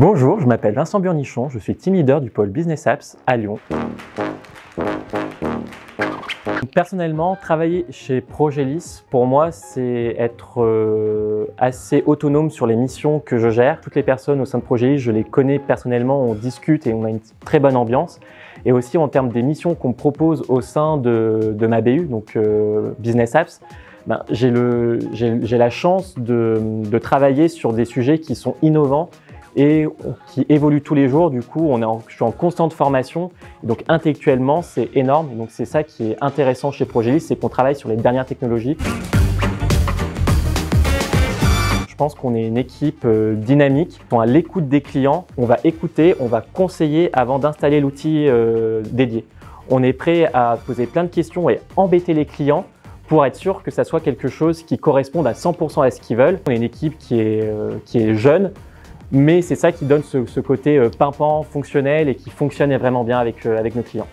Bonjour, je m'appelle Vincent Burnichon, je suis team leader du pôle Business Apps à Lyon. Personnellement, travailler chez Progelis, pour moi, c'est être euh, assez autonome sur les missions que je gère. Toutes les personnes au sein de Progelis, je les connais personnellement, on discute et on a une très bonne ambiance. Et aussi en termes des missions qu'on me propose au sein de, ma BU, donc euh, Business Apps, ben, j'ai la chance de, de travailler sur des sujets qui sont innovants et qui évolue tous les jours. Du coup, on est je suis en constante formation. Donc intellectuellement, c'est énorme. Donc c'est ça qui est intéressant chez Progelis, c'est qu'on travaille sur les dernières technologies. Je pense qu'on est une équipe euh, dynamique, on à l'écoute des clients, on va écouter, on va conseiller avant d'installer l'outil euh, dédié. On est prêt à poser plein de questions et embêter les clients pour être sûr que ça soit quelque chose qui corresponde à 100% à ce qu'ils veulent. On est une équipe qui est, euh, qui est jeune, mais c'est ça qui donne ce, côté euh, pimpant, fonctionnel et qui fonctionne vraiment bien avec, euh, avec nos clients.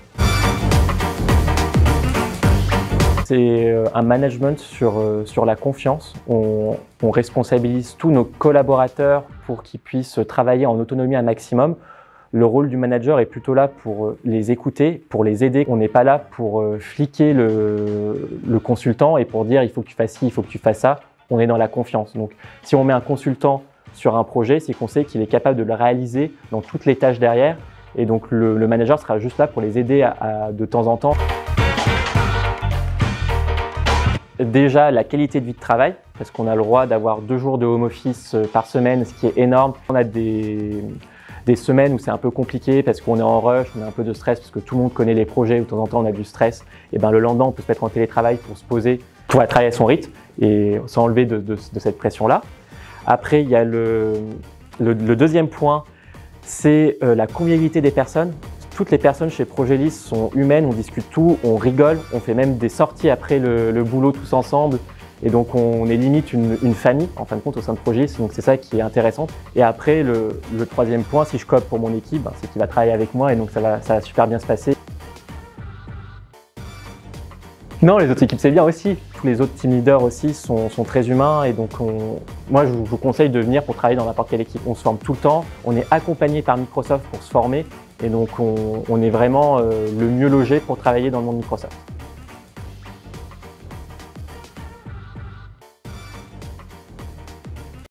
C'est euh, un management sur, sur la confiance. On, on, responsabilise tous nos collaborateurs pour qu'ils puissent travailler en autonomie un maximum. Le rôle du manager est plutôt là pour les écouter, pour les aider. On n'est pas là pour fliquer le, le, consultant et pour dire il faut que tu fasses ci, il faut que tu fasses ça. On est dans la confiance. Donc si on met un consultant sur un projet, c'est qu'on sait qu'il est capable de le réaliser dans toutes les tâches derrière. Et donc le, manager sera juste là pour les aider de temps en temps. Déjà, la qualité de vie de travail, parce qu'on a le droit d'avoir deux jours de home office euh, par semaine, ce qui est énorme. On a des, des semaines où c'est un peu compliqué parce qu'on est en rush, on a un peu de stress parce que tout le monde connaît les projets, où de temps en temps on a du stress. Et ben le lendemain, on peut se mettre en télétravail pour se poser, pour travailler à son rythme et s'enlever de cette pression-là. Après, il y a le, deuxième point, c'est euh, la convivialité des personnes. Toutes les personnes chez Progelis sont humaines, on discute tout, on rigole, on fait même des sorties après le, boulot tous ensemble. Et donc on est limite une, famille en fin de compte au sein de Progelis, donc c'est ça qui est intéressant. Et après le, troisième point, si je cope pour mon équipe, ben, c'est qu'il va travailler avec moi et donc ça va, ça va super bien se passer. Non, les autres équipes, c'est bien aussi. Les autres team leaders aussi sont, très humains et donc moi, je vous, conseille de venir pour travailler dans n'importe quelle équipe. On se forme tout le temps, on est accompagné par Microsoft pour se former et donc on, est vraiment euh, le mieux logé pour travailler dans le monde Microsoft.